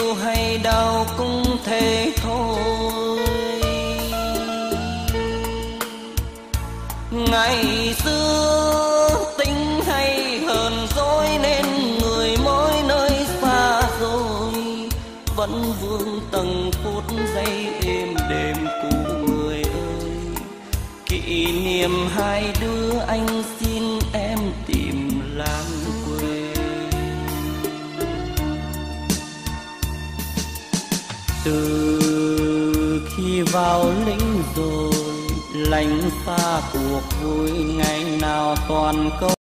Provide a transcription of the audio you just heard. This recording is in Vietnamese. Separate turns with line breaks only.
yêu hay đau cũng thế thôi. Ngày xưa tính hay hờn dối nên người mỗi nơi xa rồi vẫn vương tầng phút giây êm đềm cũ người ơi. Kỷ niệm hai đứa anh xin từ khi vào lĩnh rồi lành xa cuộc vui ngày nào toàn câu